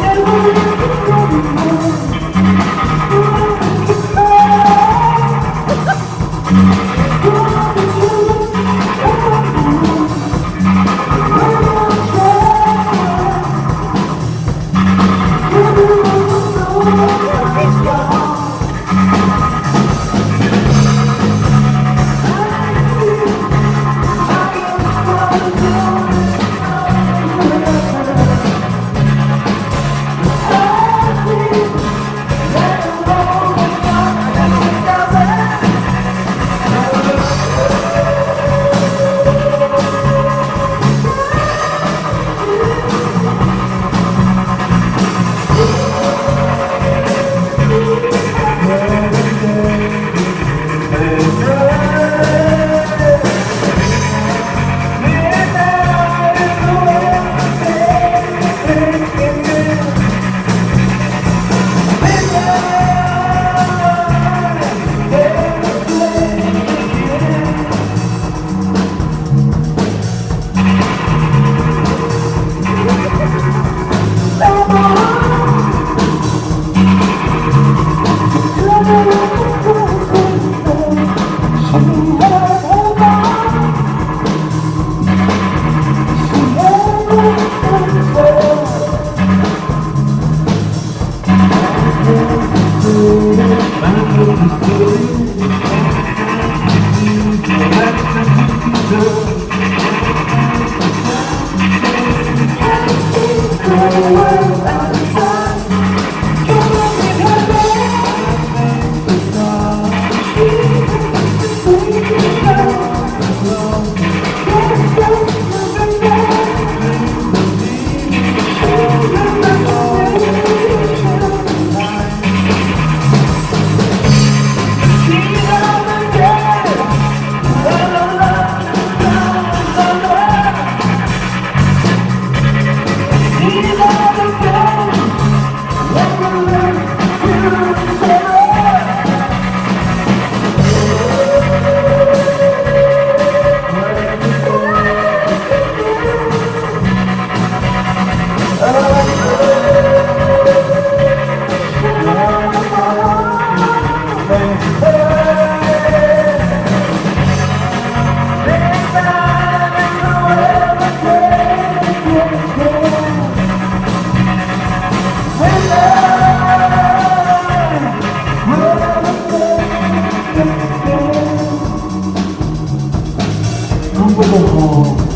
Everyone Oh, oh, oh.